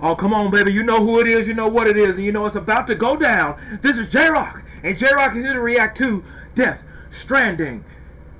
Oh, come on, baby. You know who it is. You know what it is. And you know it's about to go down. This is J-Rocc. And J-Rocc is here to react to Death Stranding.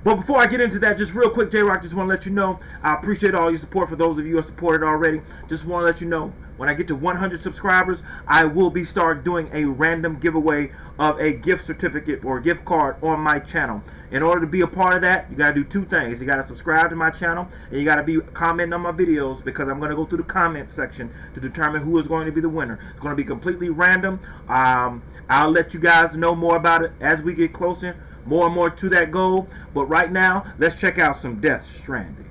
But before I get into that, just real quick, J-Rocc, just want to let you know I appreciate all your support for those of you who have supported already. Just want to let you know when I get to 100 subscribers, I will be start doing a random giveaway of a gift certificate or gift card on my channel. In order to be a part of that, you got to do two things. You got to subscribe to my channel and you got to be commenting on my videos because I'm going to go through the comment section to determine who is going to be the winner. It's going to be completely random. Um, I'll let you guys know more about it as we get closer more and more to that goal. But right now, let's check out some Death Stranding.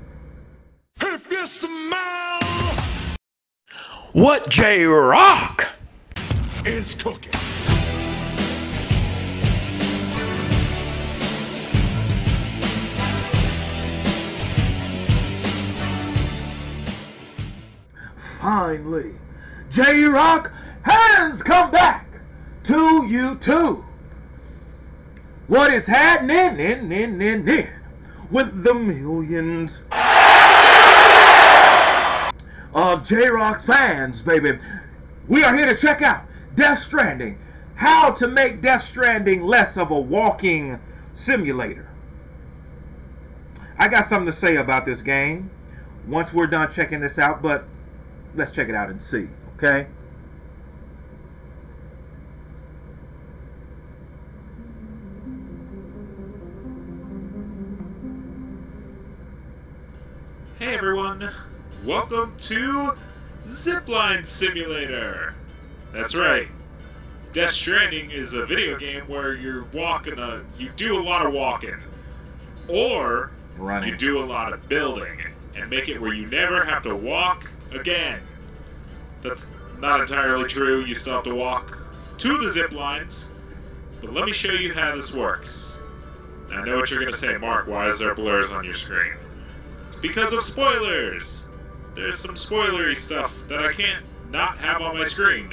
If you smell What J-Rocc? is cooking. Finally, J-Rocc has come back to you too. What is happening in, in, in, in with the millions of J-Rocc's fans, baby? We are here to check out Death Stranding. How to make Death Stranding less of a walking simulator. I got something to say about this game once we're done checking this out, but let's check it out and see, okay? Hey everyone, welcome to Zipline Simulator. That's right. Death Stranding is a video game where you're walking a you do a lot of walking. Or Running. you do a lot of building and make it where you never have to walk again. That's not entirely true. You still have to walk to the zip lines. But let me show you how this works. I know what you're going to say, Mark. Why is there blurs on your screen? Because of spoilers! There's some spoilery stuff that I can't not have on my screen.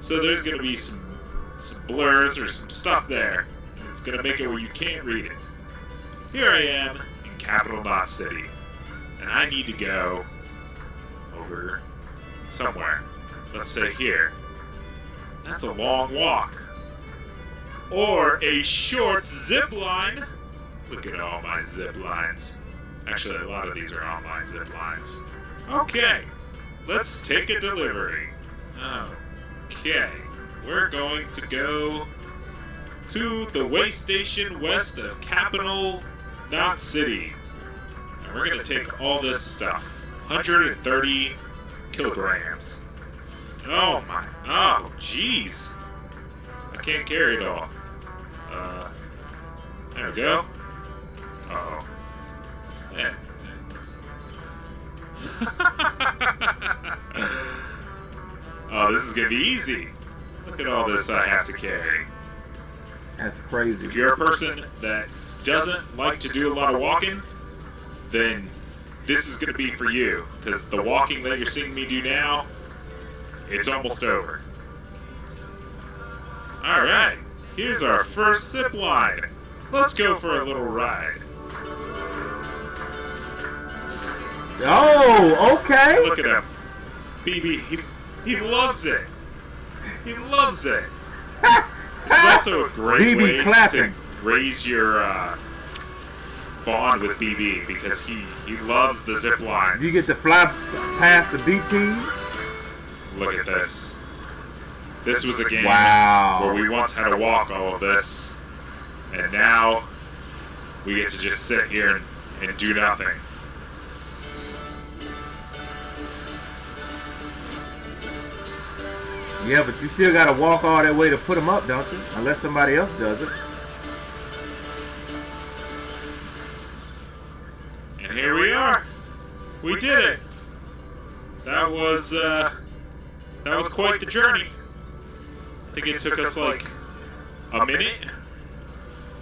So there's going to be some, some blurs or some stuff there. It's going to make it where you can't read it. Here I am in Capital Knot City. And I need to go over somewhere. Let's say here. That's a long walk. Or a short zip line. Look at all my zip lines. Actually, a lot of these are online zip lines. Okay, let's take a delivery. Okay, we're going to go to the way station west of Capital Knot City. And we're going to take all this stuff 130 kilograms. Oh my, oh jeez. I can't carry it all. Uh, there we go. Uh oh. Yeah. oh, this is gonna be easy. Look at all this I have to carry. That's crazy. If you're a person that doesn't like to do a lot of walking, then this is gonna be for you. Because the walking that you're seeing me do now, it's almost over. Alright, here's our first zip line. Let's go for a little ride. Oh, okay. Look at him. BB, he, he loves it. He loves it. Is also a great BB way clapping. to raise your uh, bond with BB because he, he loves the zip lines. You get to fly past the BTs. Look at this. This was a game Wow. where we once had to walk all of this, and now we get to just sit here and, and do nothing. Yeah, but you still got to walk all that way to put them up, don't you? Unless somebody else does it. And here we are. We did it. That was uh that was quite the journey. I think it took us like a minute.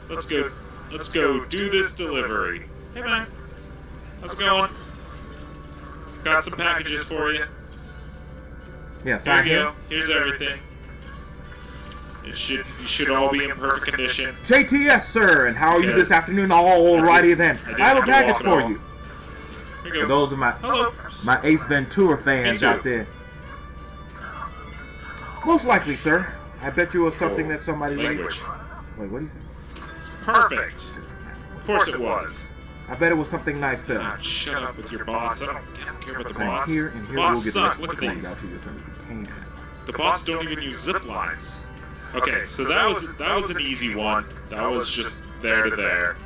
Let's go let's go do this delivery. Hey man. How's it going? Got some packages for you. Yeah, There you go. Here's everything. It should you should all be in perfect condition. JTS, sir, and how are you this afternoon? All alrighty then. I I have a package for you. Here you go. those are my Hello. my Ace Ventura fans out there. Most likely, sir. I bet you it was something Cool. that somebody Language. Wait, what do you say? Perfect. Of course it was. I bet it was something nice though. Ah, shut up with your bots. I don't, I don't care about the Saying bots. here and the here bots we'll get suck. the Look at these. out to you as soon as we can. The bots don't even use zip lines. Okay, so that was that was an easy one. That was just there to there.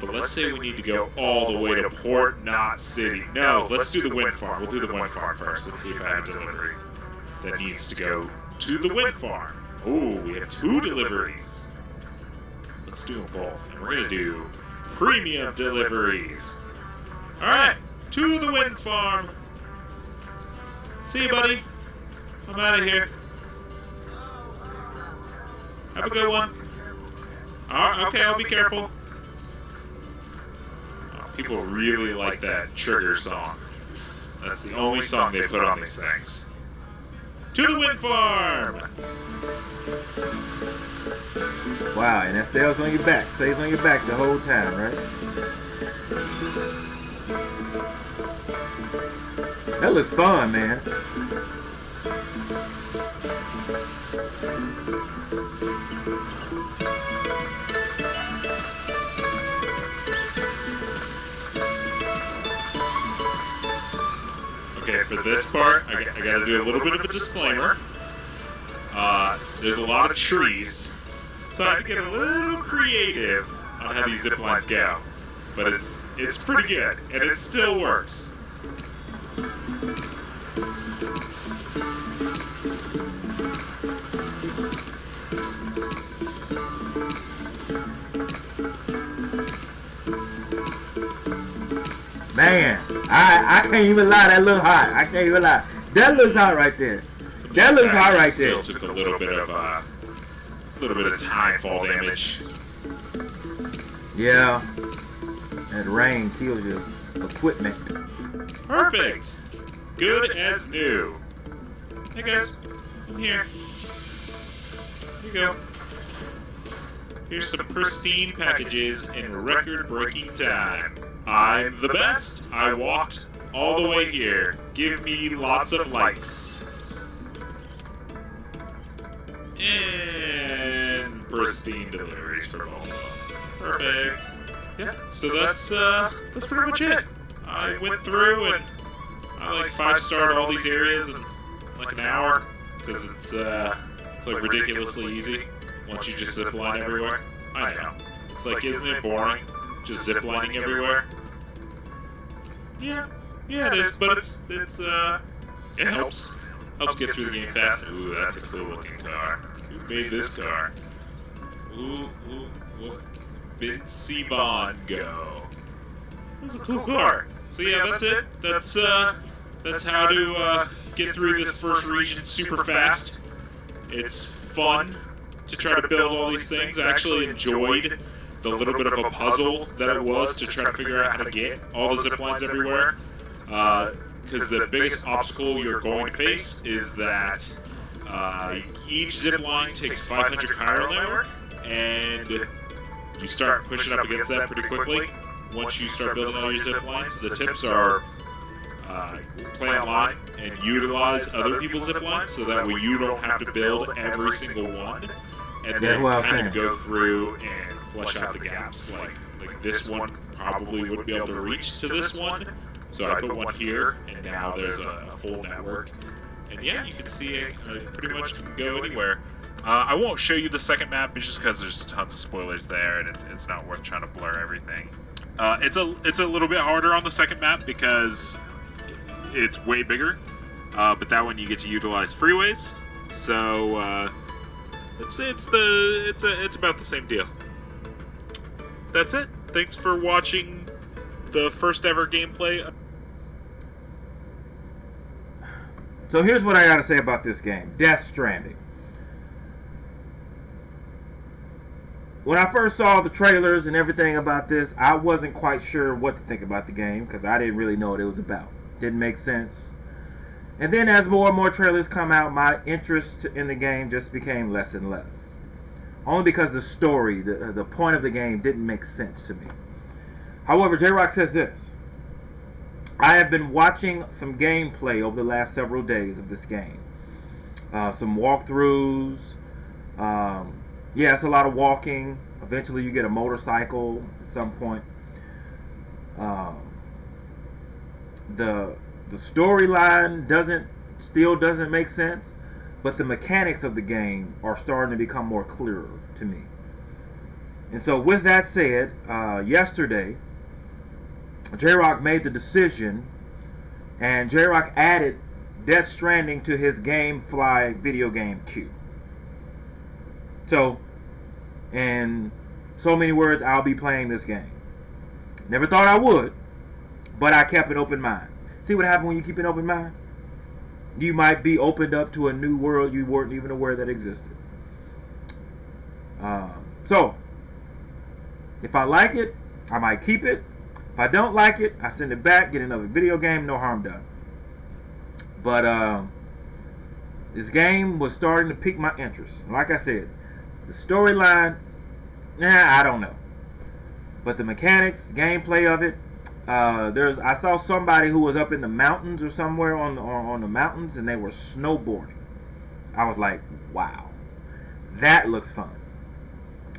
But let's say we need to go all the way to Port Knot City. No, let's do the wind farm. We'll do the wind farm first. Let's see if I have a delivery that needs to go to the wind farm. Ooh, we have two deliveries. Let's do them both. And we're gonna do premium deliveries. Alright, to the wind farm. See you, buddy. I'm out of here. Have a good one. Alright, okay, I'll be careful. Oh, people really like that trigger song. That's the only song they put on these things. To the wind farm! Wow, and that stays on your back. Stays on your back the whole time, right? That looks fun, man. Okay, for this part, I, I gotta do a little bit of a disclaimer. Uh, there's a lot of trees, had to get a little creative on how these zip lines go. But it's it's pretty good, and it still works. Man, I I can't even lie. That look hot. I can't even lie. That looks hot right there. That looks hot right still there. took a little bit of uh, a little bit of time fall damage. Yeah. That rain kills your equipment. Perfect. Good as new. Hey guys, I'm here. Here you go. Here's some pristine packages in record-breaking time. I'm the best. I walked all the way here. Give me lots of likes. And pristine deliveries for them. Perfect. Yeah. So that's uh that's pretty much it. I went through and I like five starred all these areas in like an hour because it's uh it's like ridiculously easy once you just zip line everywhere. I know. It's like isn't it boring? Just zip lining everywhere? Yeah, yeah it is, but it's it's uh it helps. Helps get through the game faster. Ooh, that's a cool looking car. Who made this car? Ooh, ooh, what? Vinci Bond go. That's a cool car. So yeah, that's it. That's uh, that's how to uh, get through this first region super fast. It's fun to try to build all these things. I actually enjoyed the little bit of a puzzle that it was to try to figure out how to get all the zip lines everywhere. Because the biggest obstacle you're going to face is that uh, each zip line takes 500 chiral network, and you start pushing up against that pretty quickly. Once you start building all your zip lines, the tips are uh, play online and utilize other people's zip lines, so that way you don't have to build every single one, and then what I was kind of go through and flush out the gaps. Like like this one probably wouldn't be able to reach to this one, so I put one here, and now there's a, a full network. And yeah, you can see it uh, pretty much can go anywhere. Uh, I won't show you the second map it's just because there's tons of spoilers there, and it's, it's not worth trying to blur everything. Uh, it's a it's a little bit harder on the second map because it's way bigger. Uh, but that one you get to utilize freeways, so uh, it's it's the it's a, it's about the same deal. That's it. Thanks for watching the first ever gameplay. So here's what I gotta say about this game Death Stranding. When I first saw the trailers and everything about this, I wasn't quite sure what to think about the game because I didn't really know what it was about. Didn't make sense. And then as more and more trailers come out, my interest in the game just became less and less. Only because the story, the, the point of the game didn't make sense to me. However, J-Rocc says this. I have been watching some gameplay over the last several days of this game. uh, some walkthroughs. Um, yeah, it's a lot of walking. Eventually, you get a motorcycle at some point. Um, the the storyline doesn't still doesn't make sense, but the mechanics of the game are starting to become more clearer to me. And so, with that said, uh, yesterday, J-Rocc made the decision, and J-Rocc added Death Stranding to his GameFly video game queue. So, in so many words, I'll be playing this game. Never thought I would, but I kept an open mind. See what happens when you keep an open mind? You might be opened up to a new world you weren't even aware that existed. Uh, so, if I like it, I might keep it. If I don't like it, I send it back, get another video game, no harm done. But uh, this game was starting to pique my interest. Like I said, the storyline, nah, I don't know. But the mechanics, gameplay of it, uh, there's I saw somebody who was up in the mountains or somewhere on the, on, on the mountains and they were snowboarding. I was like, wow, that looks fun.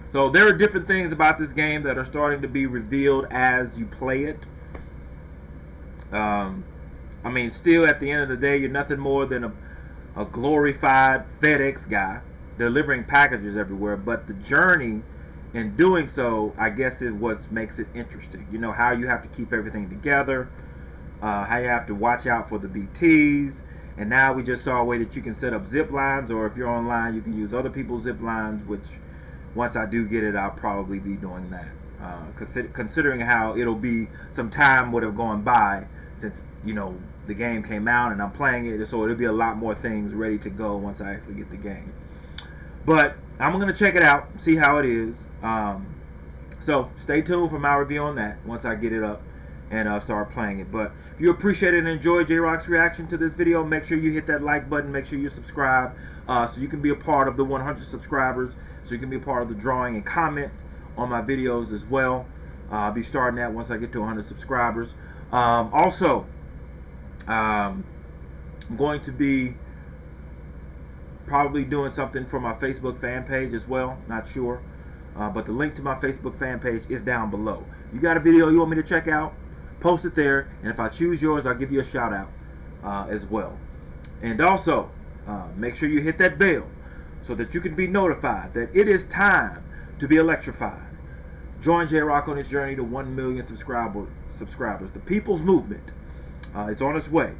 So there are different things about this game that are starting to be revealed as you play it. Um, I mean, still at the end of the day, you're nothing more than a, a glorified FedEx guy delivering packages everywhere. But the journey in doing so, I guess, is what makes it interesting. You know, how you have to keep everything together, uh, how you have to watch out for the BTs. And now we just saw a way that you can set up zip lines, or if you're online, you can use other people's zip lines, which once I do get it, I'll probably be doing that. Uh, consider, considering how it'll be some time would have gone by since you know the game came out and I'm playing it, so it'll be a lot more things ready to go once I actually get the game. But I'm gonna check it out, see how it is. Um, so stay tuned for my review on that once I get it up and uh, start playing it. But if you appreciate and enjoy J-Rocc's reaction to this video, make sure you hit that like button. Make sure you subscribe uh, so you can be a part of the 100 subscribers. So you can be a part of the drawing and comment on my videos as well. Uh, I'll be starting that once I get to 100 subscribers. Um, also, um, I'm going to be probably doing something for my Facebook fan page as well. Not sure. Uh, but the link to my Facebook fan page is down below. You got a video you want me to check out? Post it there. And if I choose yours, I'll give you a shout out uh, as well. And also, uh, make sure you hit that bell so that you can be notified that it is time to be electrified. Join J-Rocc on his journey to 1 million subscriber, subscribers. The People's Movement. Uh, it's on its way.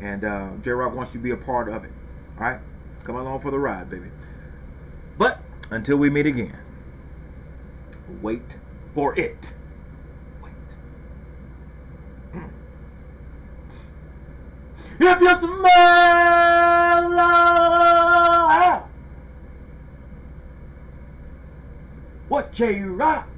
And uh, J-Rocc wants you to be a part of it. All right? Come along for the ride, baby. But until we meet again, wait for it. Wait. If you smell what J-Rocc.